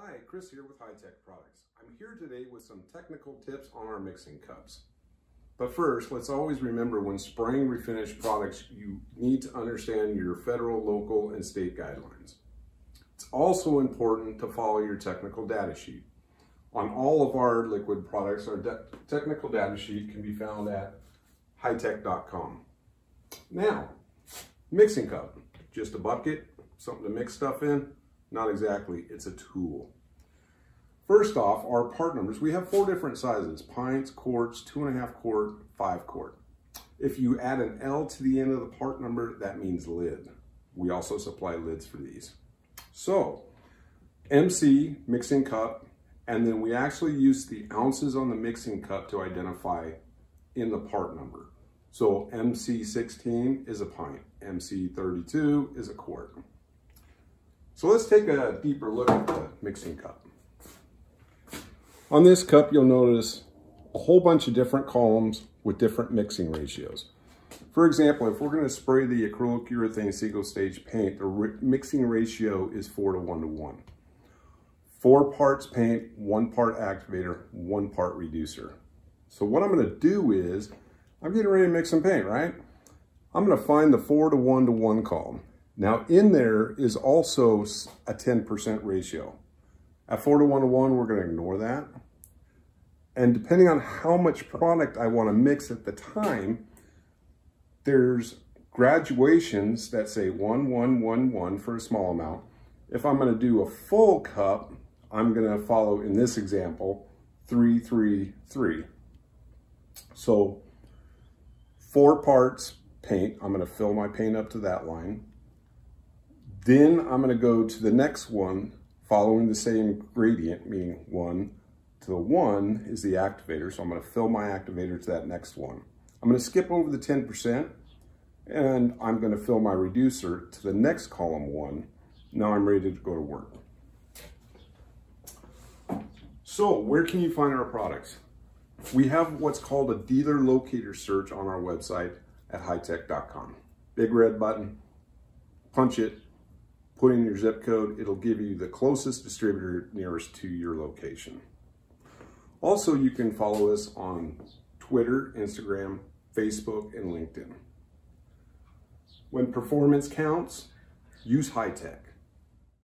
Hi, Chris here with High Teck Products. I'm here today with some technical tips on our mixing cups. But first, let's always remember when spraying refinish products, you need to understand your federal, local, and state guidelines. It's also important to follow your technical data sheet. On all of our liquid products, our technical data sheet can be found at highteck.com. Now, mixing cup, just a bucket, something to mix stuff in? Not exactly, it's a tool. First off, our part numbers, we have four different sizes, pints, quarts, two and a half quart, five quart. If you add an L to the end of the part number, that means lid. We also supply lids for these. So, MC, mixing cup, and then we actually use the ounces on the mixing cup to identify in the part number. So MC16 is a pint, MC32 is a quart. So let's take a deeper look at the mixing cup. On this cup, you'll notice a whole bunch of different columns with different mixing ratios. For example, if we're gonna spray the acrylic urethane single stage paint, the mixing ratio is four to one to one. Four parts paint, one part activator, one part reducer. So what I'm gonna do is, I'm getting ready to mix some paint, right? I'm gonna find the four to one to one column. Now in there is also a 10% ratio. At four to one to one, we're gonna ignore that. And depending on how much product I wanna mix at the time, there's graduations that say one, one, one, one for a small amount. If I'm gonna do a full cup, I'm gonna follow, in this example, three, three, three. So four parts paint, I'm gonna fill my paint up to that line. Then I'm gonna go to the next one, following the same gradient, meaning one to the one is the activator. So I'm gonna fill my activator to that next one. I'm gonna skip over the 10% and I'm gonna fill my reducer to the next column one. Now I'm ready to go to work. So where can you find our products? We have what's called a dealer locator search on our website at highteck.com. Big red button, punch it, put in your zip code, it'll give you the closest distributor nearest to your location. Also, you can follow us on Twitter, Instagram, Facebook, and LinkedIn. When performance counts, use High Teck.